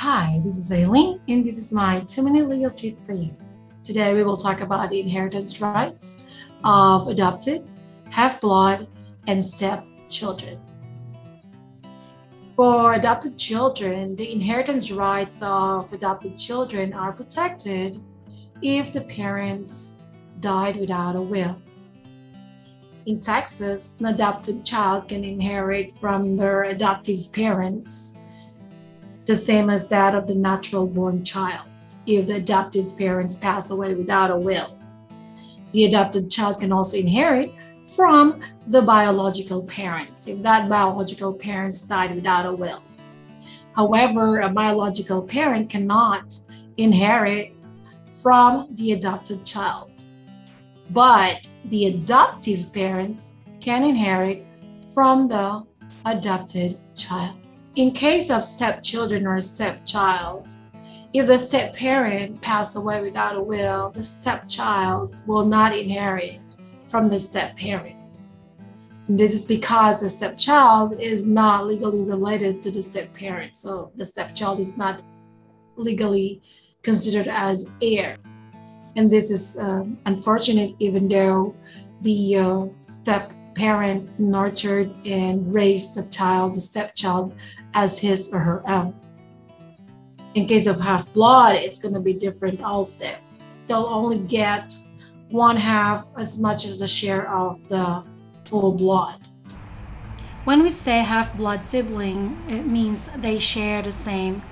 Hi, this is Aileen, and this is my two minute legal tip for you. Today, we will talk about the inheritance rights of adopted, half blood, and step children. For adopted children, the inheritance rights of adopted children are protected if the parents died without a will. In Texas, an adopted child can inherit from their adoptive parents the same as that of the natural born child if the adoptive parents pass away without a will. The adopted child can also inherit from the biological parents if that biological parents died without a will. However, a biological parent cannot inherit from the adopted child, but the adoptive parents can inherit from the adopted child. In case of stepchildren or stepchild, if the step parent pass away without a will, the stepchild will not inherit from the step parent. This is because the stepchild is not legally related to the step parent. So the stepchild is not legally considered as heir. And this is um, unfortunate, even though the uh, step parent nurtured and raised the child, the stepchild, as his or her own. In case of half blood, it's going to be different also. They'll only get one half as much as the share of the full blood. When we say half blood sibling, it means they share the same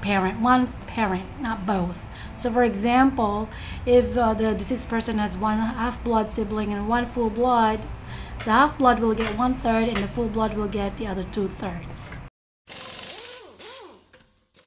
parent, one parent, not both. So, for example, if uh, the deceased person has one half blood sibling and one full blood, the half blood will get one third and the full blood will get the other two thirds.